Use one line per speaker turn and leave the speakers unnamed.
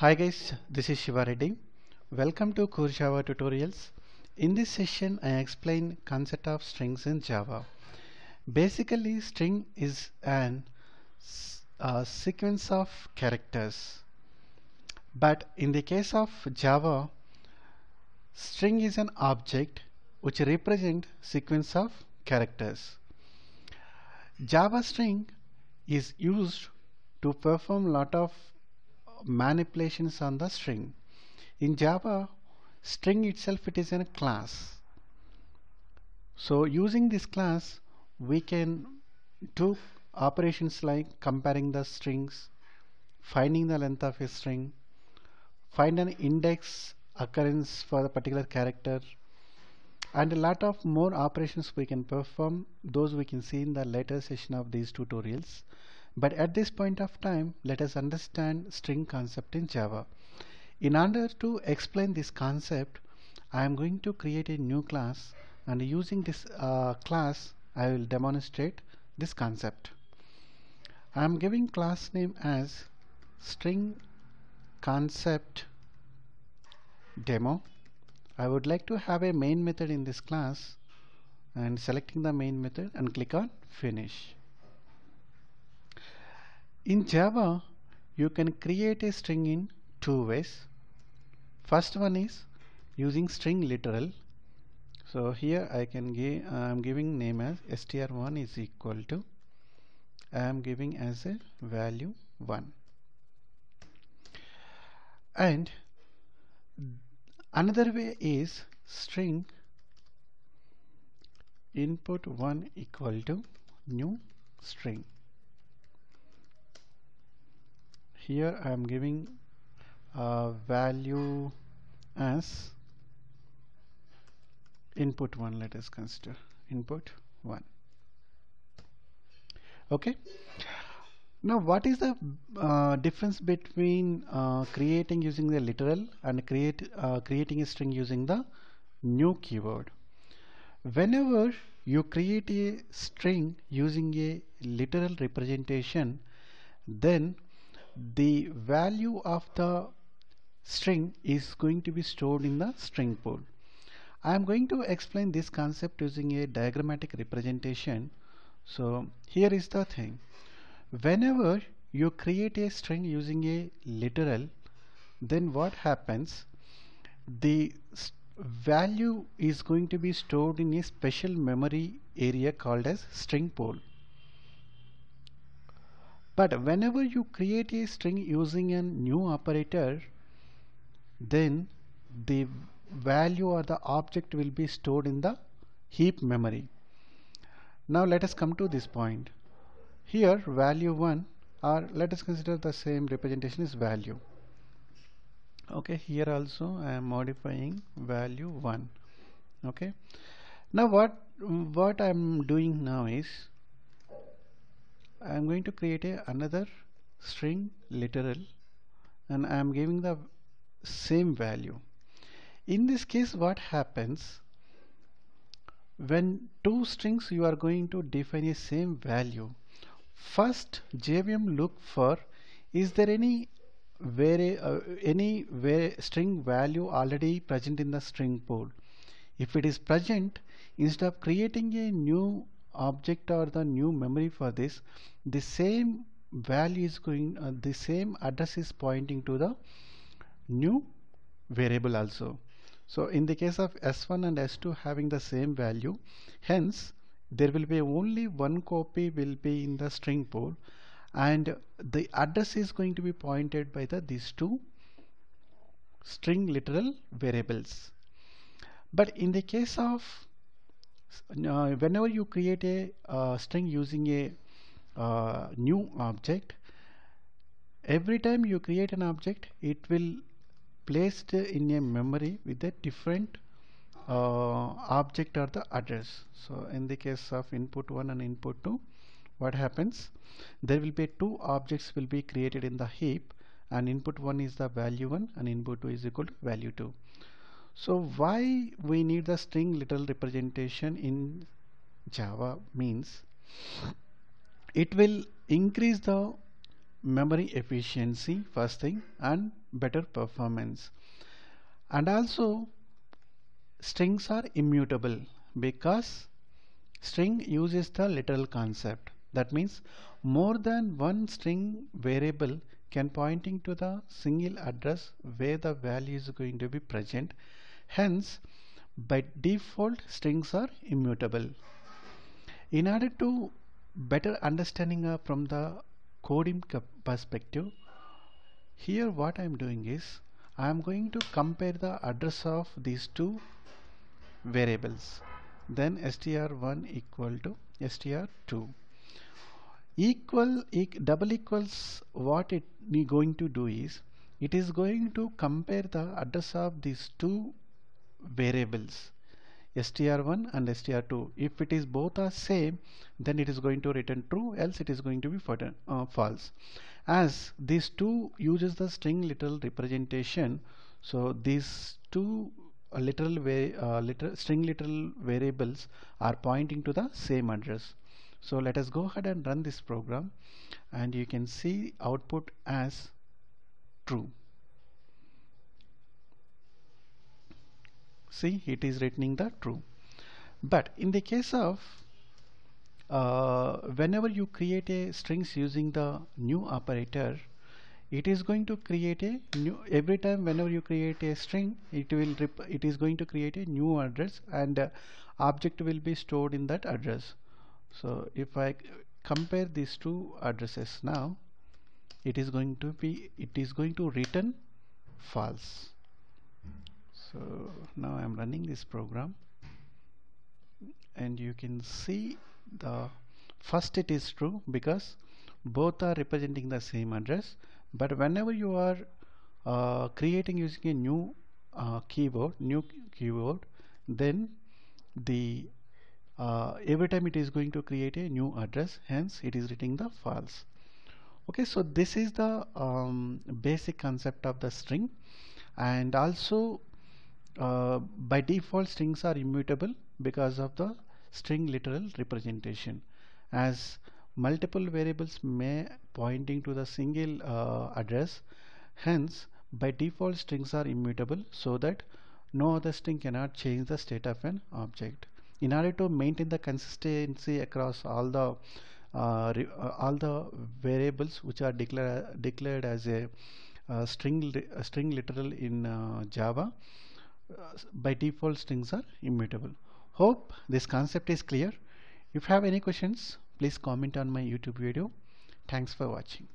Hi guys, this is Siva Reddy. Welcome to Core Java Tutorials. In this session, I explain concept of strings in Java. Basically, string is an a sequence of characters. But in the case of Java, string is an object which represent sequence of characters. Java string is used to perform lot of manipulations on the string. In Java, string itself it is a class. So using this class, we can do operations like comparing the strings, finding the length of a string, find an index occurrence for a particular character, and a lot of more operations we can perform. Those we can see in the later session of these tutorials. But at this point of time, let us understand string concept in Java. In order to explain this concept, I am going to create a new class and using this uh, class, I will demonstrate this concept. I am giving class name as string concept demo. I would like to have a main method in this class and selecting the main method and click on finish. In Java, you can create a string in two ways. First one is using string literal. So here I can give I am giving name as str1 is equal to I am giving as a value 1 and another way is string input 1 equal to new string here I am giving a value as input 1 let us consider input 1 okay. Now what is the uh, difference between uh, creating using the literal and create uh, creating a string using the new keyword? Whenever you create a string using a literal representation then the value of the string is going to be stored in the string pool. I am going to explain this concept using a diagrammatic representation. So here is the thing. Whenever you create a string using a literal, then what happens? The value is going to be stored in a special memory area called as string pool. But whenever you create a string using a new operator, then the value or the object will be stored in the heap memory. Now let us come to this point. Here value 1 or let us consider the same representation is value. Okay, here also I am modifying value 1. Okay. Now what what I am doing now is I am going to create a another string literal and I am giving the same value. In this case what happens when two strings you are going to define a same value first JVM look for is there any where uh, any where string value already present in the string pool if it is present instead of creating a new object or the new memory for this the same value is going uh, the same address is pointing to the new variable also. So in the case of s1 and s2 having the same value hence there will be only one copy will be in the string pool and the address is going to be pointed by the these two string literal variables. But in the case of uh, whenever you create a uh, string using a uh, new object every time you create an object it will placed in a memory with a different uh, object or the address. So in the case of input 1 and input 2 what happens? There will be two objects will be created in the heap and input 1 is the value 1 and input 2 is equal to value 2 so why we need the string literal representation in Java means it will increase the memory efficiency first thing and better performance. And also strings are immutable because string uses the literal concept. That means more than one string variable can pointing to the single address where the value is going to be present. Hence by default strings are immutable. In order to better understanding uh, from the coding perspective here what I am doing is I am going to compare the address of these two variables. Then str1 equal to str2 equal double equals what it going to do is it is going to compare the address of these two variables str1 and str2 if it is both are same then it is going to return true else it is going to be uh, false. As these two uses the string literal representation so these two uh, literal, uh, literal string literal variables are pointing to the same address so let us go ahead and run this program and you can see output as true. See it is returning the true. But in the case of uh, whenever you create a strings using the new operator it is going to create a new every time whenever you create a string it will it is going to create a new address and uh, object will be stored in that address so if I compare these two addresses now it is going to be it is going to return false. So now I'm running this program. And you can see the first it is true because both are representing the same address. But whenever you are uh, creating using a new uh, keyword new keyword then the uh, every time it is going to create a new address hence it is reading the false okay so this is the um, basic concept of the string. And also uh, by default strings are immutable because of the string literal representation. As multiple variables may pointing to the single uh, address hence by default strings are immutable so that no other string cannot change the state of an object in order to maintain the consistency across all the uh, uh, all the variables which are declared declared as a uh, string a string literal in uh, Java uh, by default strings are immutable. Hope this concept is clear. If you have any questions please comment on my youtube video. Thanks for watching